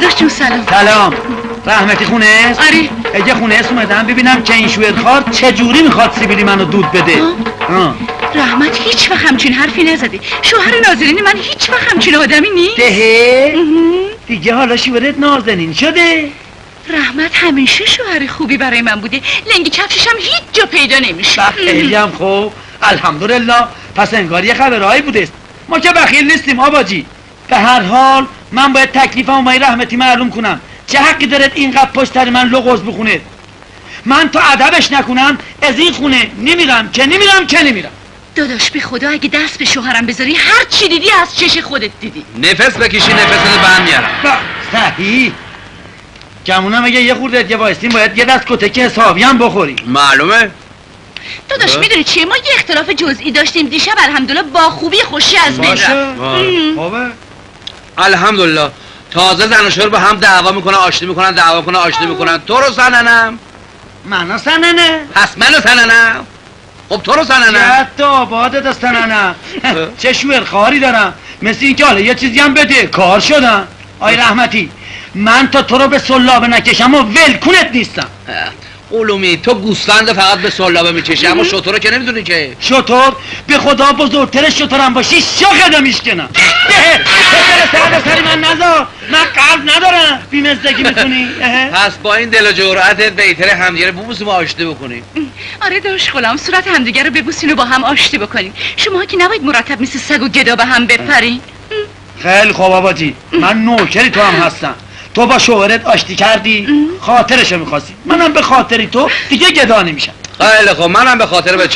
داداش جون سلام. سلام. رحمتی خونه است؟ آره. اگه خونه است اومدم ببینم که این شوهرخوار چجوری می‌خواد سیبیلی منو دود بده. آه. رحمت هیچ وقت همچین حرفی نزده. شوهر نازنین من هیچ وقت همچین آدمی نیست. دهه؟ دیگه حالا شوهرت نازنین شده؟ رحمت همیشه شوهر خوبی برای من بوده. لنگ کفشش هم هیچ جا پیدا نمیشه. خیلی هم خوب. الحمدلله. پس انگار یه خبرهایی بوده ما که بخیل نیستیم آباجی. به هر حال من باید تکلیفم با رحمتی معلوم کنم. چه حقی دارد اینقدر پشت سر من لغز بخونه من تا ادبش نکنم از این خونه نمیرم. که نمیرم که نمیرم. داداش به خدا اگه دست به شوهرم بذاری هر چی دیدی از چش خودت دیدی. نفس بکشی نفس رو بند میارم. صحیح. گمونم اگه یه خورده دیگه وایستیم باید یه دست کتک حسابی هم بخوریم. معلومه؟ داداش؟ می‌دونی چیه؟ ما یه اختلاف جزئی داشتیم. دیشب الحمدلله با خوبی خوشی از بین رفت. الحمدلله. تازه زن و به هم دعوا می‌کنن آشتی می‌کنن دعوا می‌کنن آشتی می‌کنن. تو رو سننم من سننه پس منو سننم خب تو رو سننم جد آبادت استنانم چه شوهر خاری دارم. مثل اینکه حالا یه چیزی هم بده. کار شدم. آی رحمتی من تا تو رو به سلابه نکشم و ولکونت نیستم. قلومی تو گوسفند فقط به سلابه می‌کشی اما شطور که نمی‌دونی که؟ شطور؟ به خدا بزرگتر شطورم باشی شاخدم میشکنم. پسر سر سری من نذار. من قلب ندارم. بیمزدگی می‌کنی؟ پس با این دل و جرأتت بیتر همدیگه رو ببوسیم و آشتی بکنیم. آره داشت غلام صورت همدیگه رو ببوسین و با هم آشتی بکنین. شما که نباید مرتب مثل سگ و گدا به هم بپرین. خیلی خوب آبادی. من نوکری تو هم هستم. تو با شوهرت آشتی کردی؟ خاطرشو می‌خواستی. منم به خاطری تو دیگه گدا نمیشم. خیلی خب منم به خاطر به